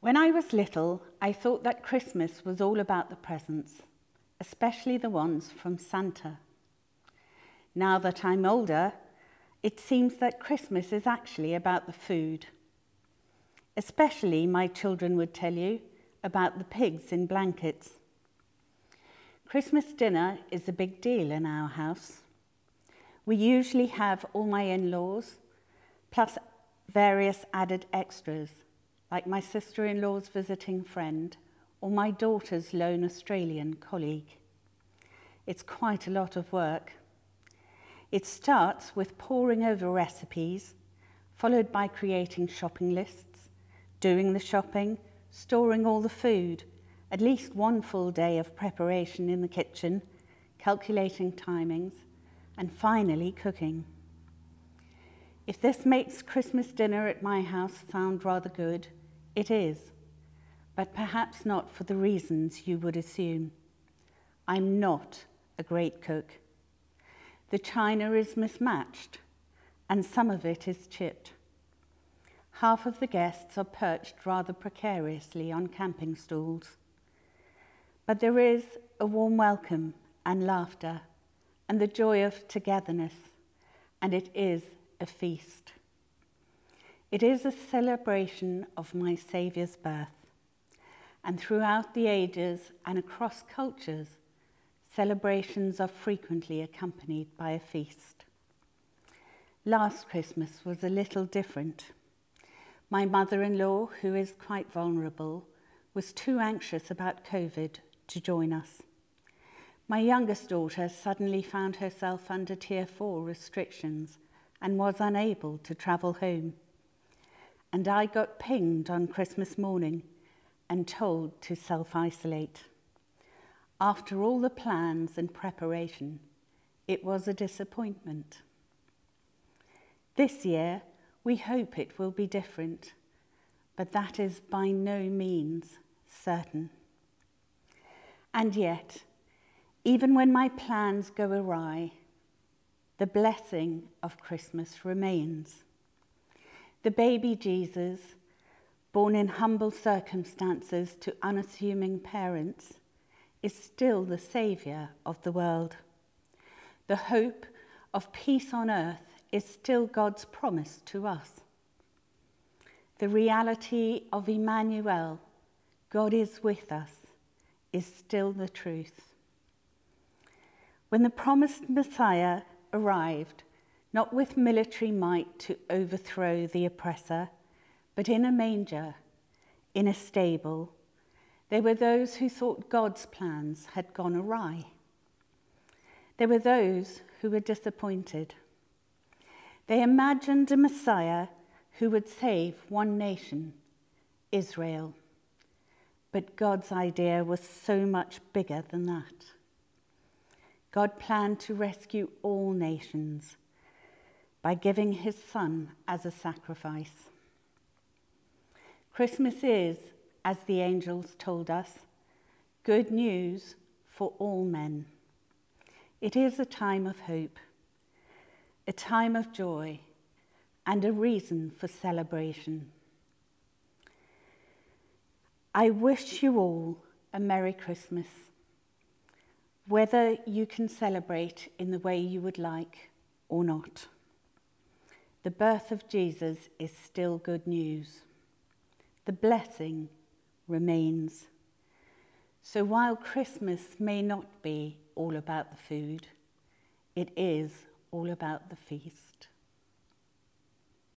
When I was little, I thought that Christmas was all about the presents, especially the ones from Santa. Now that I'm older, it seems that Christmas is actually about the food. Especially, my children would tell you about the pigs in blankets. Christmas dinner is a big deal in our house. We usually have all my in laws, plus various added extras like my sister-in-law's visiting friend or my daughter's lone Australian colleague. It's quite a lot of work. It starts with poring over recipes, followed by creating shopping lists, doing the shopping, storing all the food, at least one full day of preparation in the kitchen, calculating timings, and finally cooking. If this makes Christmas dinner at my house sound rather good, it is, but perhaps not for the reasons you would assume. I'm not a great cook. The china is mismatched, and some of it is chipped. Half of the guests are perched rather precariously on camping stools. But there is a warm welcome and laughter and the joy of togetherness, and it is a feast. It is a celebration of my Saviour's birth. And throughout the ages and across cultures, celebrations are frequently accompanied by a feast. Last Christmas was a little different. My mother-in-law, who is quite vulnerable, was too anxious about COVID to join us. My youngest daughter suddenly found herself under Tier 4 restrictions and was unable to travel home and I got pinged on Christmas morning and told to self-isolate. After all the plans and preparation, it was a disappointment. This year, we hope it will be different, but that is by no means certain. And yet, even when my plans go awry, the blessing of Christmas remains. The baby Jesus, born in humble circumstances to unassuming parents, is still the Saviour of the world. The hope of peace on earth is still God's promise to us. The reality of Emmanuel, God is with us, is still the truth. When the promised Messiah arrived, not with military might to overthrow the oppressor, but in a manger, in a stable. There were those who thought God's plans had gone awry. There were those who were disappointed. They imagined a Messiah who would save one nation, Israel. But God's idea was so much bigger than that. God planned to rescue all nations by giving his son as a sacrifice. Christmas is, as the angels told us, good news for all men. It is a time of hope, a time of joy, and a reason for celebration. I wish you all a Merry Christmas, whether you can celebrate in the way you would like or not. The birth of Jesus is still good news. The blessing remains. So while Christmas may not be all about the food, it is all about the feast.